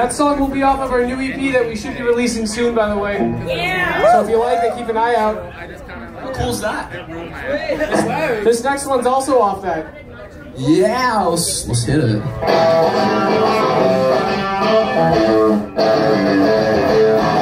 That song will be off of our new EP that we should be releasing soon, by the way. Yeah. So if you like it, keep an eye out. How cool is that? This next one's also off that. Yeah, let's, let's hit it.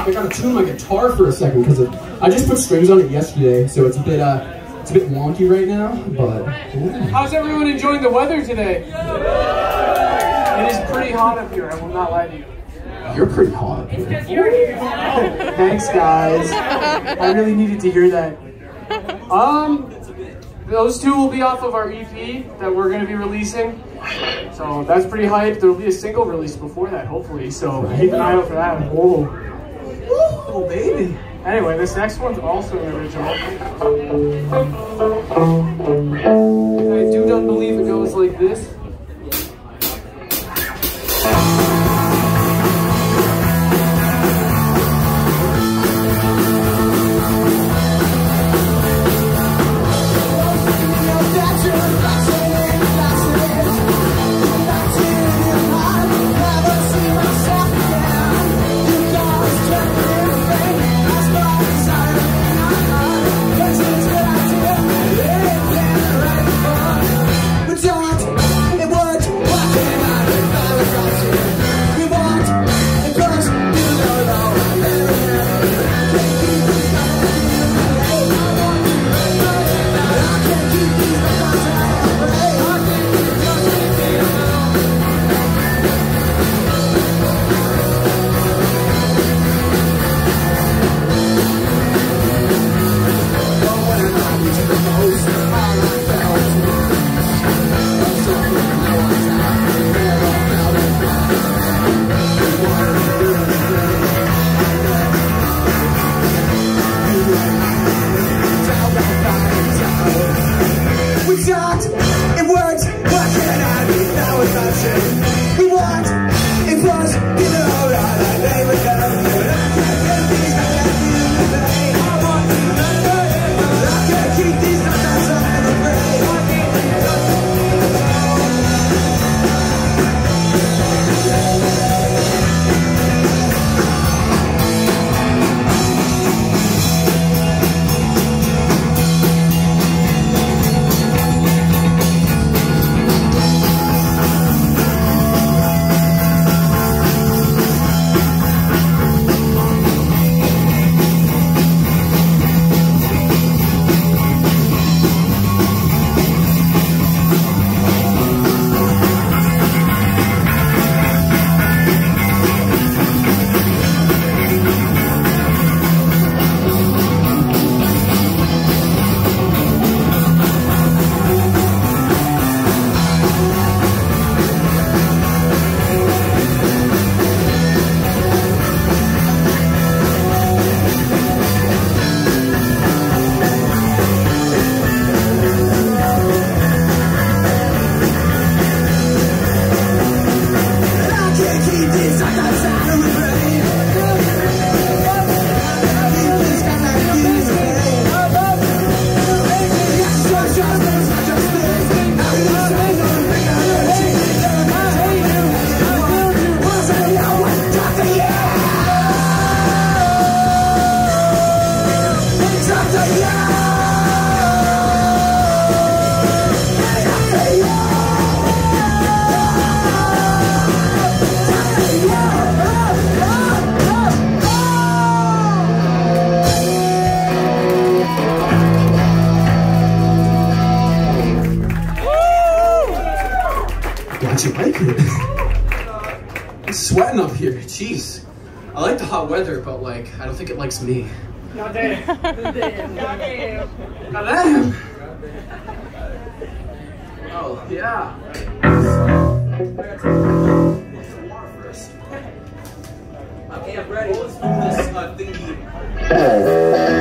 I gotta tune my guitar for a second because I just put strings on it yesterday, so it's a bit uh, it's a bit wonky right now. But yeah. how's everyone enjoying the weather today? It is pretty hot up here. I will not lie to you. You're pretty hot. Thanks, guys. I really needed to hear that. Um, those two will be off of our EP that we're going to be releasing. So that's pretty hype. There will be a single release before that, hopefully. So keep an eye out for that. Whoa. Oh, baby. Anyway, this next one's also an original. I do not believe it goes like this. I don't think it likes me. Goddamn. Goddamn. Oh, yeah. Okay, I'm ready. Let's do this uh, thingy.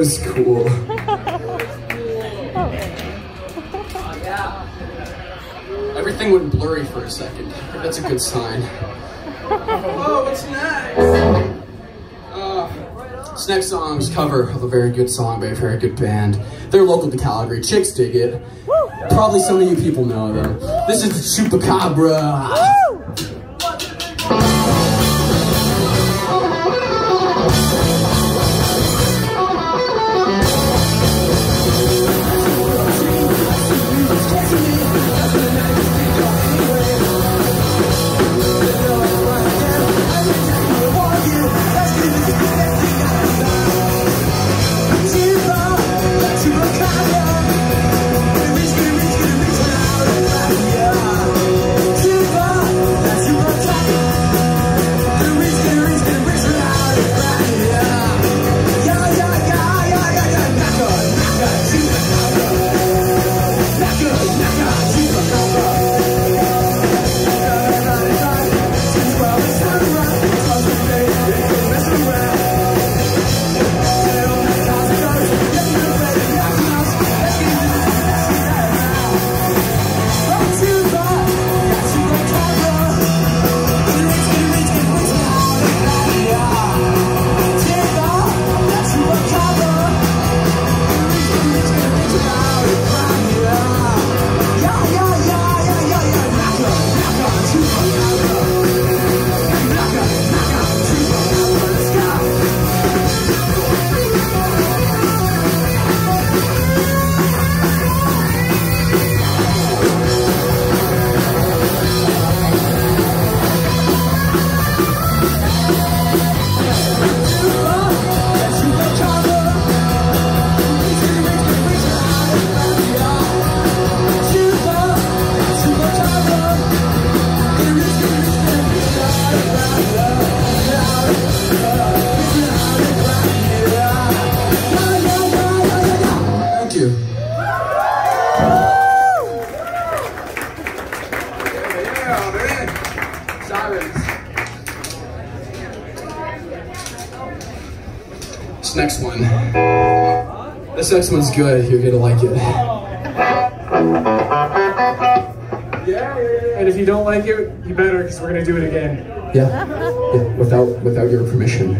Was cool. Everything went blurry for a second. That's a good sign. Oh, what's next? Uh, this next song's cover of a very good song by a very good band. They're local to Calgary. Chixdiggit. Probably some of you people know them. This is the Chupacabra. This next one's good. You're gonna like it. And if you don't like it, you better, because we're gonna do it again. Yeah. yeah. Without without your permission.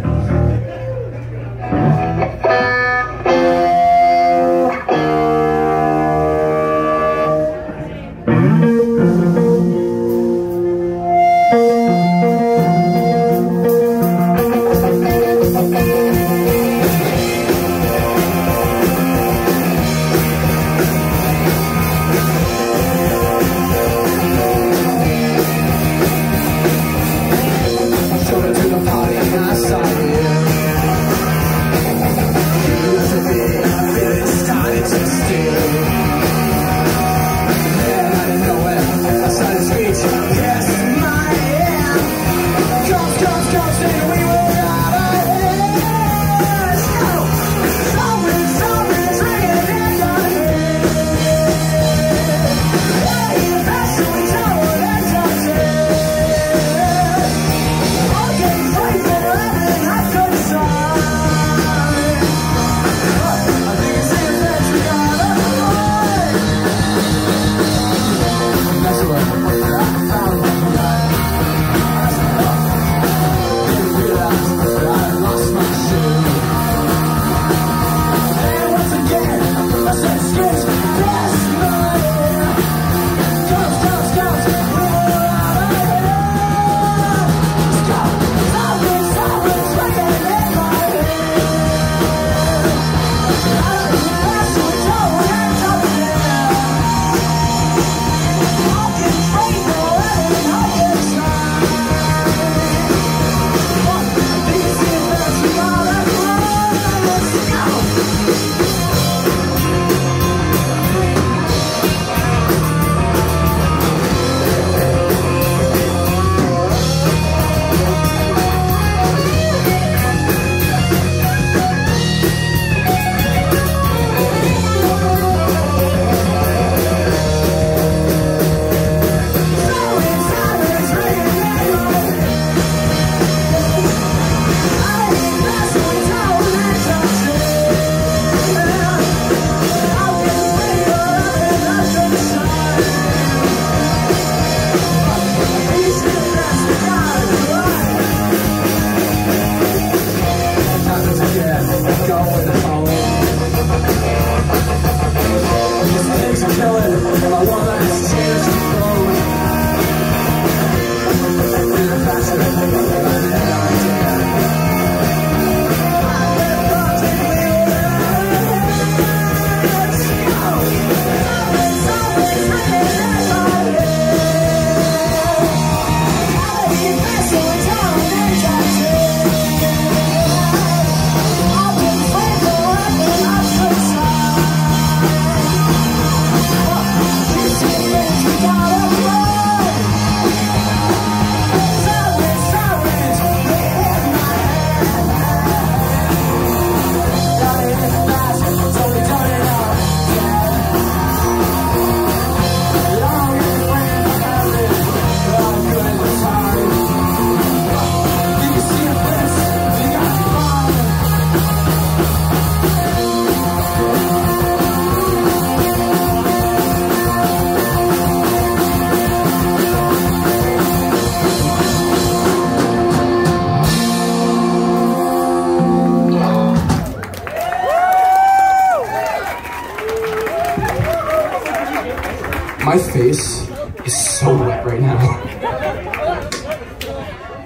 Face is so wet right now.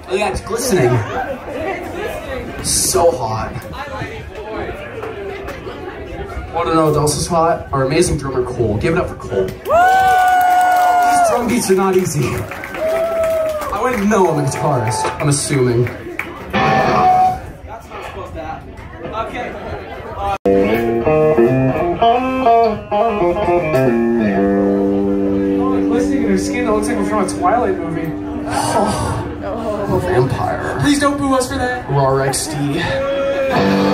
Oh yeah, it's glistening. So hot. Want to know what else is hot? Our amazing drummer Cole. Give it up for Cole. These drum beats are not easy. I wouldn't know I'm a guitarist. I'm assuming. A Twilight movie. Oh, oh. vampire. Please don't boo us for that. Raw XD.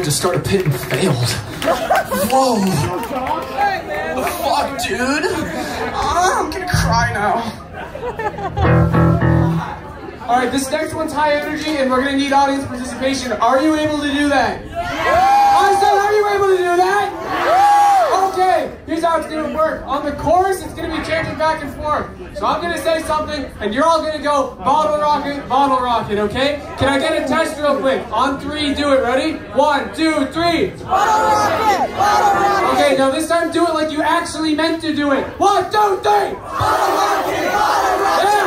Tried to start a pit and failed. Whoa. The fuck, dude? Ah, I'm gonna cry now. All right, this next one's high energy, and we're gonna need audience participation. Are you able to do that? I said, are you able to do that? Okay, here's how it's gonna work. On the chorus, it's gonna be changing back and forth. So I'm gonna say something, and you're all gonna go bottle rocket, bottle rocket, okay? Can I get a test real quick? On three, do it. Ready? One, two, three. Bottle rocket! Bottle rocket! Okay, now this time do it like you actually meant to do it. One, two, three. Bottle rocket! Bottle rocket! Yeah.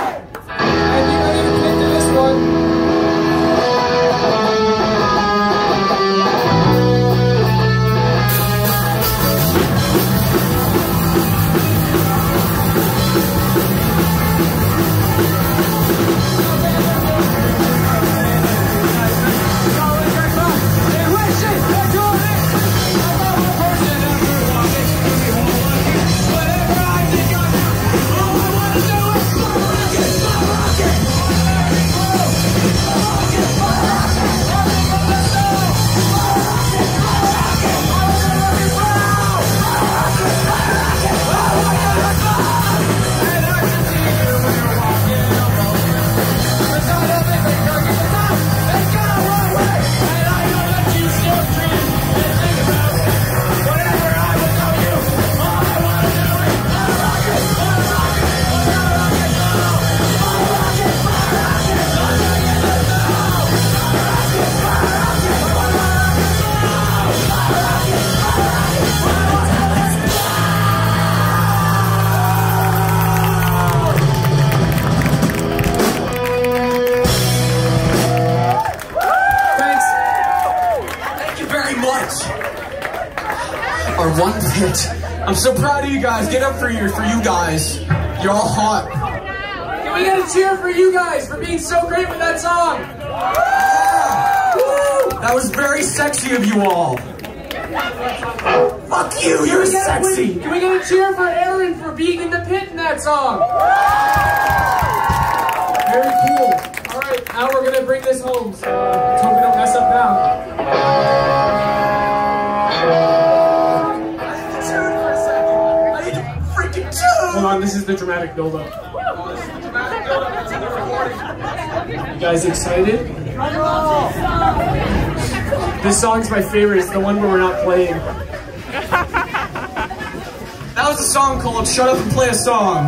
I'm so proud of you guys. Get up for you, for you guys. You're all hot. Can we get a cheer for you guys for being so great with that song? That was very sexy of you all. Fuck you, you're sexy. Can we get a cheer for Aaron for being in the pit in that song? Very cool. All right, now we're gonna bring this home. So hope we don't mess up now. This is the dramatic build-up. You guys excited? This song's my favorite. It's the one where we're not playing. That was a song called Shut Up and Play a Song.